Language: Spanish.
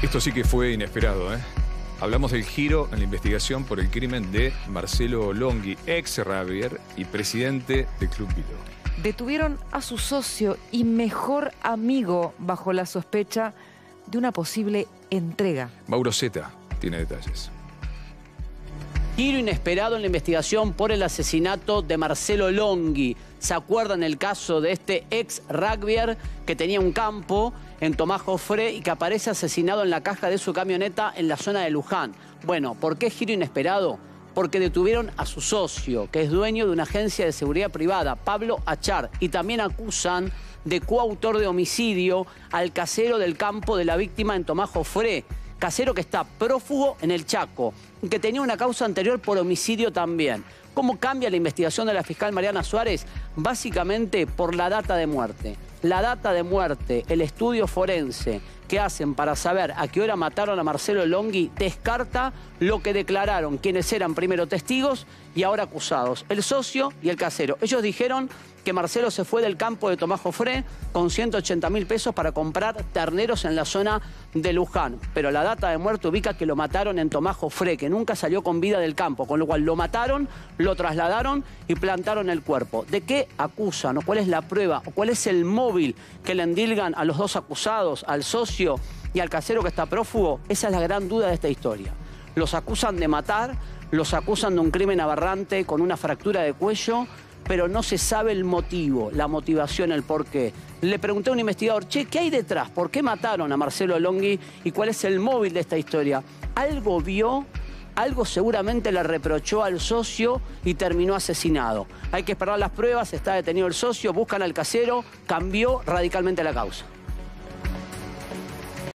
Esto sí que fue inesperado, ¿eh? Hablamos del giro en la investigación por el crimen de Marcelo Longhi, ex Ravier y presidente del Club Vilo. Detuvieron a su socio y mejor amigo bajo la sospecha de una posible entrega. Mauro Zeta tiene detalles. Giro inesperado en la investigación por el asesinato de Marcelo Longhi. ¿Se acuerdan el caso de este ex rugbyer que tenía un campo en Tomás Jofré y que aparece asesinado en la caja de su camioneta en la zona de Luján? Bueno, ¿por qué giro inesperado? Porque detuvieron a su socio, que es dueño de una agencia de seguridad privada, Pablo Achar, y también acusan de coautor de homicidio al casero del campo de la víctima en Tomás Jofré casero que está prófugo en el Chaco, que tenía una causa anterior por homicidio también. ¿Cómo cambia la investigación de la fiscal Mariana Suárez? Básicamente por la data de muerte. La data de muerte, el estudio forense que hacen para saber a qué hora mataron a Marcelo Longhi descarta lo que declararon quienes eran primero testigos y ahora acusados, el socio y el casero. Ellos dijeron que Marcelo se fue del campo de Tomás Jofré con 180 mil pesos para comprar terneros en la zona de Luján. Pero la data de muerte ubica que lo mataron en Tomás Jofré, que nunca salió con vida del campo, con lo cual lo mataron, lo trasladaron y plantaron el cuerpo. ¿De qué acusan o cuál es la prueba o cuál es el móvil que le endilgan a los dos acusados, al socio y al casero que está prófugo? Esa es la gran duda de esta historia. Los acusan de matar, los acusan de un crimen aberrante con una fractura de cuello pero no se sabe el motivo, la motivación, el por qué. Le pregunté a un investigador, che, ¿qué hay detrás? ¿Por qué mataron a Marcelo Longhi y cuál es el móvil de esta historia? Algo vio, algo seguramente le reprochó al socio y terminó asesinado. Hay que esperar las pruebas, está detenido el socio, buscan al casero, cambió radicalmente la causa.